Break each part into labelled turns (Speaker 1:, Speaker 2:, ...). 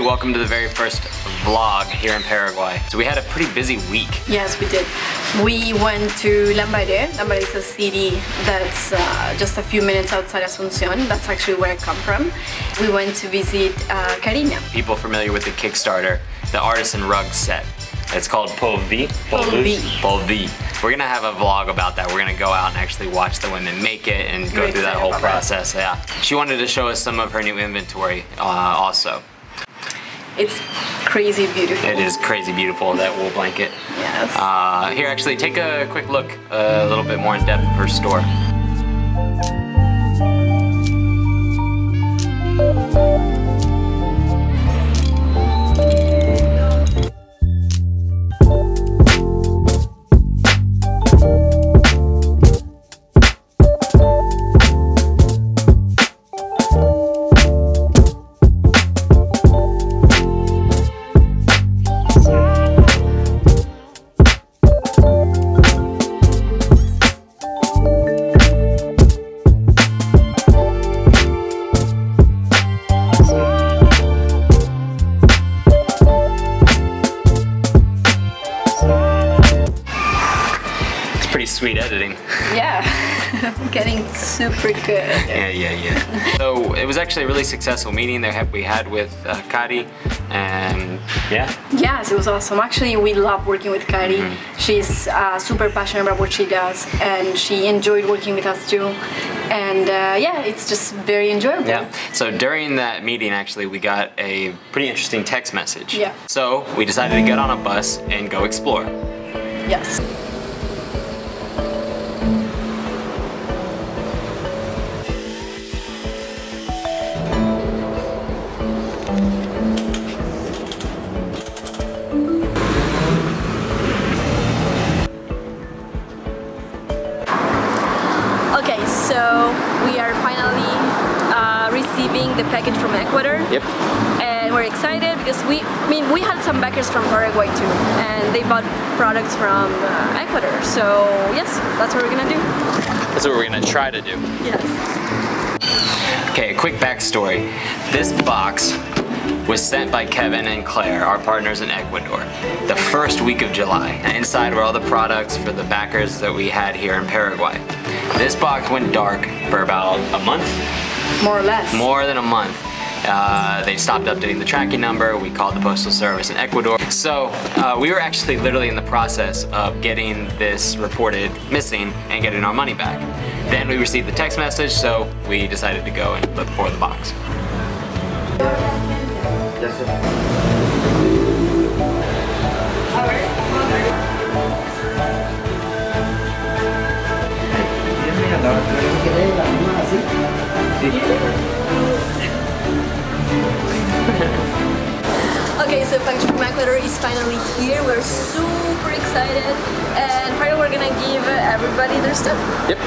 Speaker 1: welcome to the very first vlog here in Paraguay. So we had a pretty busy week.
Speaker 2: Yes, we did. We went to Lambaré. Lambaré is a city that's uh, just a few minutes outside Asuncion. That's actually where I come from. We went to visit uh, Carina.
Speaker 1: People familiar with the Kickstarter, the artisan rug set. It's called Poyvi.
Speaker 2: Poyvi.
Speaker 1: Poyvi. We're gonna have a vlog about that. We're gonna go out and actually watch the women make it and go through that whole
Speaker 2: about that.
Speaker 1: process. Yeah. She wanted to show us some of her new inventory uh, also.
Speaker 2: It's crazy beautiful.
Speaker 1: It is crazy beautiful, that wool blanket.
Speaker 2: Yes.
Speaker 1: Uh, here, actually, take a quick look a little bit more in depth of her store. Editing.
Speaker 2: yeah. Getting super good.
Speaker 1: Yeah, yeah, yeah. so it was actually a really successful meeting that we had with uh, Kari, and yeah,
Speaker 2: Yes, it was awesome. Actually, we love working with Kari.
Speaker 1: Mm-hmm.
Speaker 2: She's uh, super passionate about what she does, and she enjoyed working with us too. And uh, yeah, it's just very enjoyable.
Speaker 1: yeah. So during that meeting, actually, we got a pretty interesting text message.
Speaker 2: Yeah.
Speaker 1: So we decided to get on a bus and go explore.
Speaker 2: Yes. Receiving the package from Ecuador
Speaker 1: Yep.
Speaker 2: and we're excited because we I mean we had some backers from Paraguay too and they bought products from uh, Ecuador so yes that's what we're gonna do
Speaker 1: That's what we're gonna try to do.
Speaker 2: yes
Speaker 1: Okay, a quick backstory. This box was sent by Kevin and Claire, our partners in Ecuador, the first week of July. And inside were all the products for the backers that we had here in Paraguay. This box went dark for about a month,
Speaker 2: more or less
Speaker 1: more than a month. Uh, they stopped updating the tracking number. We called the postal service in Ecuador. So uh, we were actually literally in the process of getting this reported missing and getting our money back. Then we received the text message, so we decided to go and look for the box.
Speaker 2: okay so from Ecuador is finally here we're super excited and finally we're gonna give everybody their stuff
Speaker 1: Yep.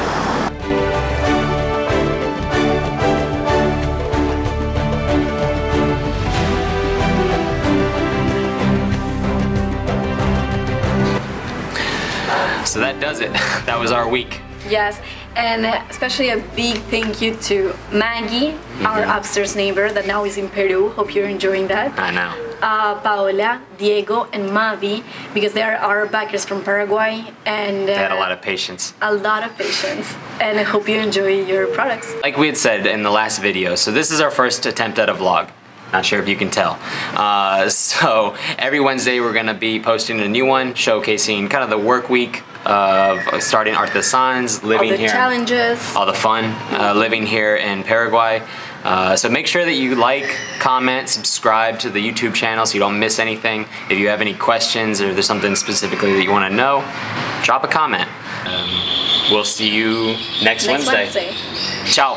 Speaker 1: So that does it. That was our week.
Speaker 2: yes and especially a big thank you to Maggie our upstairs neighbor that now is in Peru hope you're enjoying that
Speaker 1: I know.
Speaker 2: uh, Paola, Diego, and Mavi because they are our backers from Paraguay and uh,
Speaker 1: They had a lot of patience.
Speaker 2: a lot of patience. And I hope you enjoy your products.
Speaker 1: Like we had said in the last video, so this is our first attempt at a vlog. Not sure if you can tell. Uh, so every Wednesday we're gonna be posting a new one, showcasing kind of the work week of starting artisans,
Speaker 2: All
Speaker 1: living
Speaker 2: the
Speaker 1: here,
Speaker 2: challenges.
Speaker 1: all the fun, uh, living here in Paraguay. Uh, so make sure that you like, comment, subscribe to the YouTube channel so you don't miss anything. If you have any questions or there's something specifically that you want to know, drop a comment. Um, we'll see you next,
Speaker 2: Next
Speaker 1: Wednesday.
Speaker 2: Wednesday.
Speaker 1: Ciao.